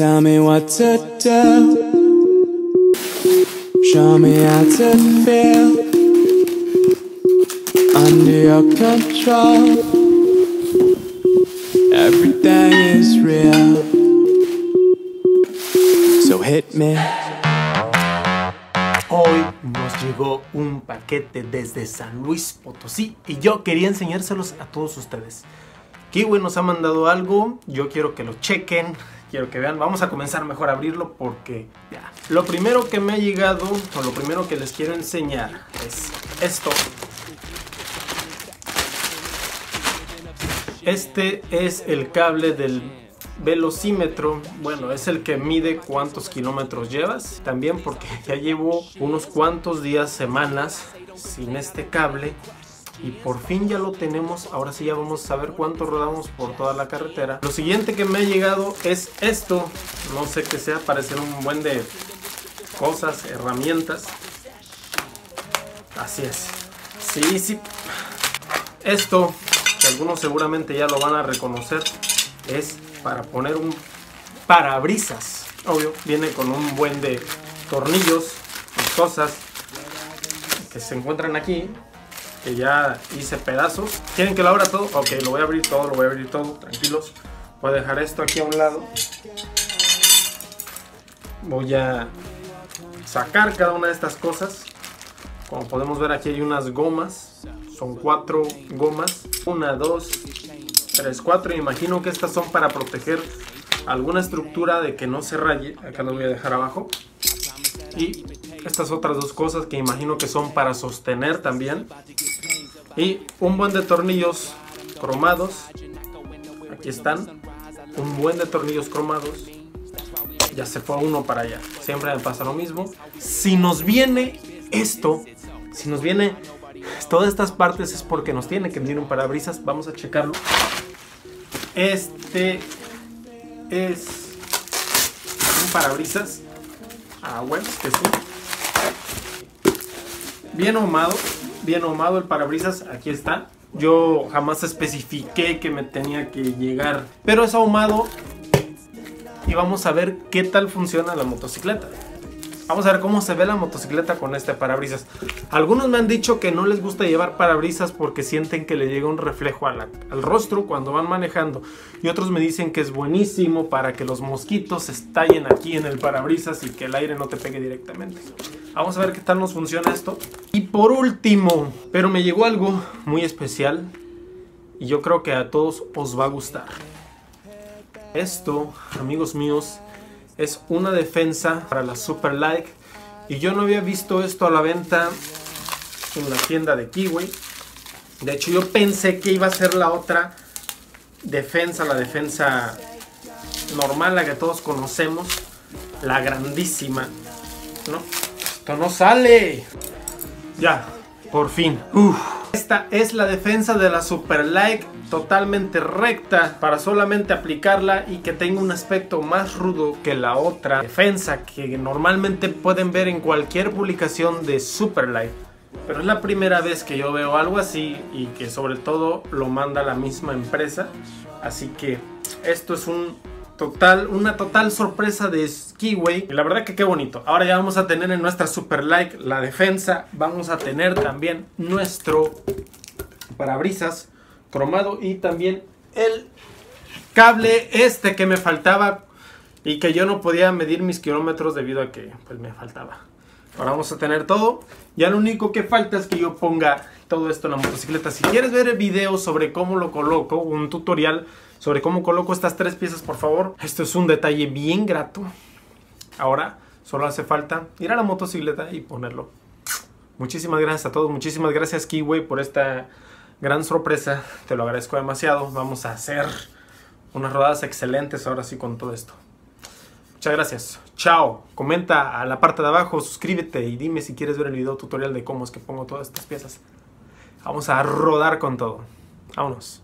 Tell me what to do. Show me how to feel under your control. Everything is real. So hit me. Hoy nos llegó un paquete desde San Luis Potosí y yo quería enseñárselos a todos ustedes. Kiwi nos ha mandado algo, yo quiero que lo chequen, quiero que vean. Vamos a comenzar mejor a abrirlo porque ya. Lo primero que me ha llegado, o lo primero que les quiero enseñar es esto. Este es el cable del velocímetro, bueno, es el que mide cuántos kilómetros llevas. También porque ya llevo unos cuantos días, semanas sin este cable. Y por fin ya lo tenemos. Ahora sí ya vamos a saber cuánto rodamos por toda la carretera. Lo siguiente que me ha llegado es esto. No sé qué sea, parece un buen de cosas, herramientas. Así es. Sí, sí. Esto, que algunos seguramente ya lo van a reconocer, es para poner un parabrisas. Obvio, viene con un buen de tornillos y cosas que se encuentran aquí. Que ya hice pedazos. ¿Quieren que lo abra todo? Ok, lo voy a abrir todo, lo voy a abrir todo, tranquilos. Voy a dejar esto aquí a un lado. Voy a sacar cada una de estas cosas. Como podemos ver aquí hay unas gomas. Son cuatro gomas. Una, dos, 3, 4. Imagino que estas son para proteger alguna estructura de que no se raye. Acá lo voy a dejar abajo. Y estas otras dos cosas que imagino que son para sostener también. Y un buen de tornillos cromados. Aquí están. Un buen de tornillos cromados. Ya se fue uno para allá. Siempre me pasa lo mismo. Si nos viene esto, si nos viene todas estas partes es porque nos tiene que venir un parabrisas. Vamos a checarlo. Este es un parabrisas. Ah, bueno, que sí. Bien ahumado. Bien ahumado el parabrisas. Aquí está. Yo jamás especifiqué que me tenía que llegar. Pero es ahumado. Y vamos a ver qué tal funciona la motocicleta. Vamos a ver cómo se ve la motocicleta con este parabrisas. Algunos me han dicho que no les gusta llevar parabrisas porque sienten que le llega un reflejo al rostro cuando van manejando. Y otros me dicen que es buenísimo para que los mosquitos estallen aquí en el parabrisas y que el aire no te pegue directamente. Vamos a ver qué tal nos funciona esto. Y por último, pero me llegó algo muy especial y yo creo que a todos os va a gustar. Esto, amigos míos, es una defensa para la Super Like. Y yo no había visto esto a la venta en la tienda de Kiwi. De hecho, yo pensé que iba a ser la otra defensa, la defensa normal, la que todos conocemos. La grandísima. ¿No? Esto no sale. Ya, por fin. Esta es la defensa de la Super Like totalmente recta para solamente aplicarla y que tenga un aspecto más rudo que la otra defensa que normalmente pueden ver en cualquier publicación de Superlight. Pero es la primera vez que yo veo algo así y que sobre todo lo manda la misma empresa. Así que esto es un total, una total sorpresa de Skiway. Y la verdad que qué bonito. Ahora ya vamos a tener en nuestra Super Like la defensa. Vamos a tener también nuestro parabrisas cromado y también el cable este que me faltaba y que yo no podía medir mis kilómetros debido a que pues me faltaba. Ahora vamos a tener todo. Ya lo único que falta es que yo ponga todo esto en la motocicleta. Si quieres ver el video sobre cómo lo coloco, un tutorial sobre cómo coloco estas tres piezas, por favor. Esto es un detalle bien grato. Ahora solo hace falta ir a la motocicleta y ponerlo. Muchísimas gracias a todos. Muchísimas gracias Kiwi por esta gran sorpresa, te lo agradezco demasiado. Vamos a hacer unas rodadas excelentes ahora sí con todo esto. Muchas gracias. Chao. Comenta a la parte de abajo, suscríbete y dime si quieres ver el video tutorial de cómo es que pongo todas estas piezas. Vamos a rodar con todo. Vámonos.